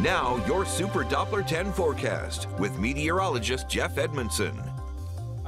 Now, your Super Doppler 10 forecast with meteorologist Jeff Edmondson.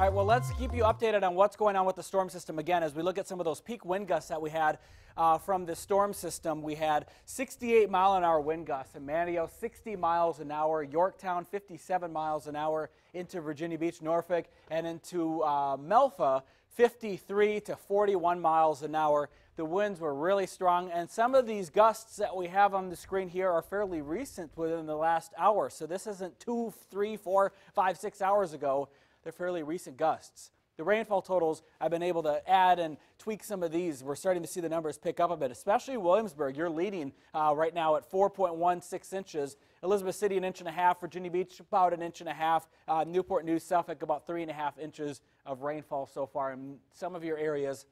All right, well, let's keep you updated on what's going on with the storm system again as we look at some of those peak wind gusts that we had uh, from the storm system. We had 68 mile an hour wind gusts in Manteo, 60 miles an hour, Yorktown, 57 miles an hour into Virginia Beach, Norfolk, and into uh, Melfa, 53 to 41 miles an hour. The winds were really strong, and some of these gusts that we have on the screen here are fairly recent within the last hour. So this isn't two, three, four, five, six hours ago. They're fairly recent gusts. The rainfall totals, I've been able to add and tweak some of these. We're starting to see the numbers pick up a bit, especially Williamsburg. You're leading uh, right now at 4.16 inches. Elizabeth City, an inch and a half. Virginia Beach, about an inch and a half. Uh, Newport News, Suffolk, about three and a half inches of rainfall so far in some of your areas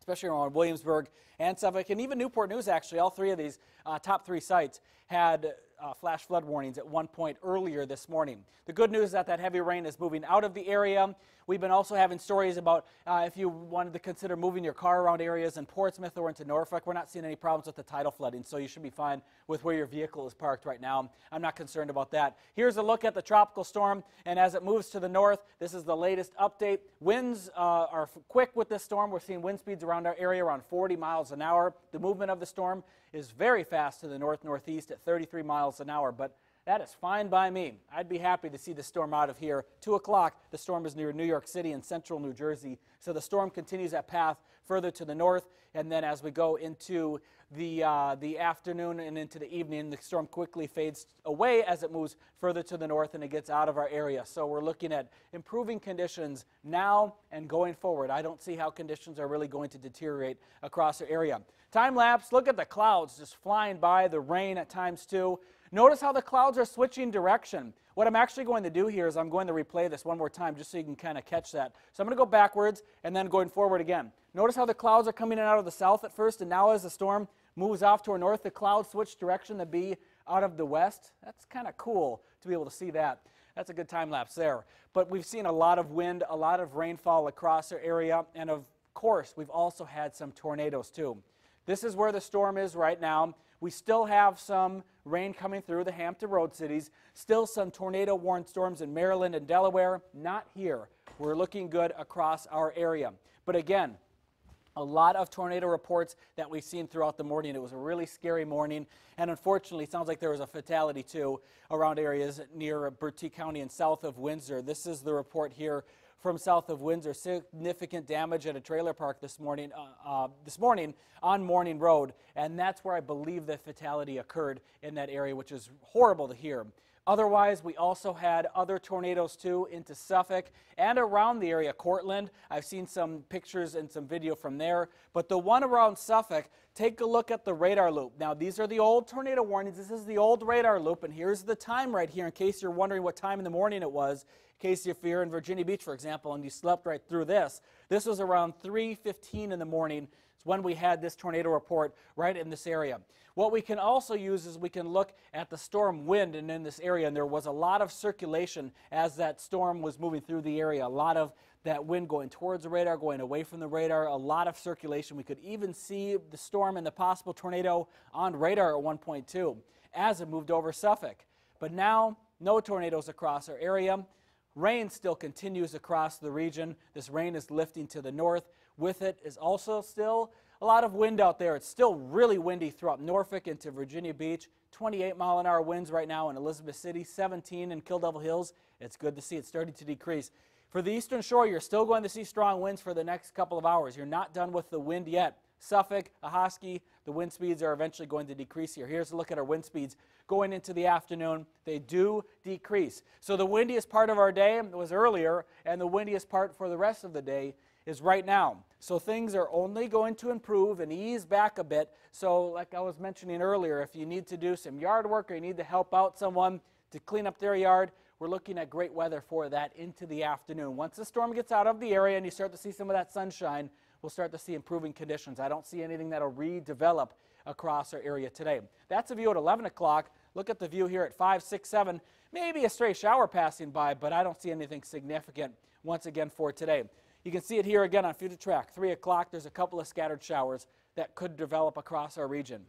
especially around Williamsburg and Suffolk, and even Newport News, actually. All three of these uh, top three sites had uh, flash flood warnings at one point earlier this morning. The good news is that that heavy rain is moving out of the area. We've been also having stories about uh, if you wanted to consider moving your car around areas in Portsmouth or into Norfolk. We're not seeing any problems with the tidal flooding, so you should be fine with where your vehicle is parked right now. I'm not concerned about that. Here's a look at the tropical storm, and as it moves to the north, this is the latest update. Winds uh, are quick with this storm. We're seeing wind speeds around our area around 40 miles an hour. The movement of the storm is very fast to the north-northeast at 33 miles an hour, but that is fine by me. I'd be happy to see the storm out of here. 2 o'clock, the storm is near New York City and central New Jersey. So the storm continues that path further to the north. And then as we go into the, uh, the afternoon and into the evening, the storm quickly fades away as it moves further to the north and it gets out of our area. So we're looking at improving conditions now and going forward. I don't see how conditions are really going to deteriorate across our area. Time lapse, look at the clouds just flying by, the rain at times too. Notice how the clouds are switching direction. What I'm actually going to do here is I'm going to replay this one more time just so you can kind of catch that. So I'm going to go backwards and then going forward again. Notice how the clouds are coming in out of the south at first, and now as the storm moves off to our north, the clouds switch direction to be out of the west. That's kind of cool to be able to see that. That's a good time lapse there. But we've seen a lot of wind, a lot of rainfall across our area, and of course, we've also had some tornadoes too. This is where the storm is right now. We still have some rain coming through the Hampton Road cities, still some tornado warned storms in Maryland and Delaware. Not here. We're looking good across our area. But again, a lot of tornado reports that we've seen throughout the morning. It was a really scary morning, and unfortunately, it sounds like there was a fatality too around areas near Bertie County and south of Windsor. This is the report here from south of Windsor. Significant damage at a trailer park this morning, uh, uh, this morning on Morning Road, and that's where I believe the fatality occurred in that area, which is horrible to hear. Otherwise, we also had other tornadoes too into Suffolk and around the area, Courtland. I've seen some pictures and some video from there. But the one around Suffolk, take a look at the radar loop. Now, these are the old tornado warnings. This is the old radar loop, and here's the time right here in case you're wondering what time in the morning it was. In case if you're in Virginia Beach, for example, and you slept right through this. This was around 3.15 in the morning when we had this tornado report right in this area. What we can also use is we can look at the storm wind and in this area, and there was a lot of circulation as that storm was moving through the area. A lot of that wind going towards the radar, going away from the radar, a lot of circulation. We could even see the storm and the possible tornado on radar at 1.2 as it moved over Suffolk. But now, no tornadoes across our area. Rain still continues across the region. This rain is lifting to the north. With it is also still a lot of wind out there. It's still really windy throughout Norfolk into Virginia Beach. 28 mile an hour winds right now in Elizabeth City, 17 in Kill Devil Hills. It's good to see it's starting to decrease. For the eastern shore, you're still going to see strong winds for the next couple of hours. You're not done with the wind yet. Suffolk, Ahoskie, the wind speeds are eventually going to decrease here. Here's a look at our wind speeds going into the afternoon. They do decrease. So the windiest part of our day was earlier, and the windiest part for the rest of the day is right now. So things are only going to improve and ease back a bit. So like I was mentioning earlier, if you need to do some yard work or you need to help out someone to clean up their yard, we're looking at great weather for that into the afternoon. Once the storm gets out of the area and you start to see some of that sunshine, we'll start to see improving conditions. I don't see anything that'll redevelop across our area today. That's a view at 11 o'clock. Look at the view here at 5, 6, 7. Maybe a stray shower passing by, but I don't see anything significant once again for today. You can see it here again on Future Track. 3 o'clock, there's a couple of scattered showers that could develop across our region.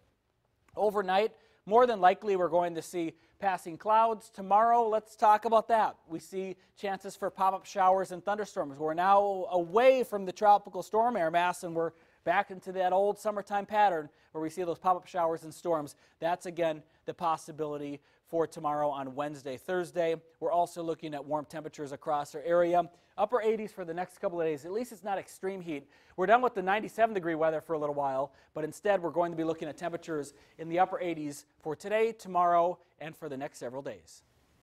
Overnight, more than likely we're going to see passing clouds. Tomorrow, let's talk about that. We see chances for pop up showers and thunderstorms. We're now away from the tropical storm air mass and we're back into that old summertime pattern where we see those pop up showers and storms. That's again the possibility for tomorrow on Wednesday. Thursday, we're also looking at warm temperatures across our area. Upper 80s for the next couple of days. At least it's not extreme heat. We're done with the 97 degree weather for a little while, but instead we're going to be looking at temperatures in the upper 80s for today, tomorrow, and for the next several days.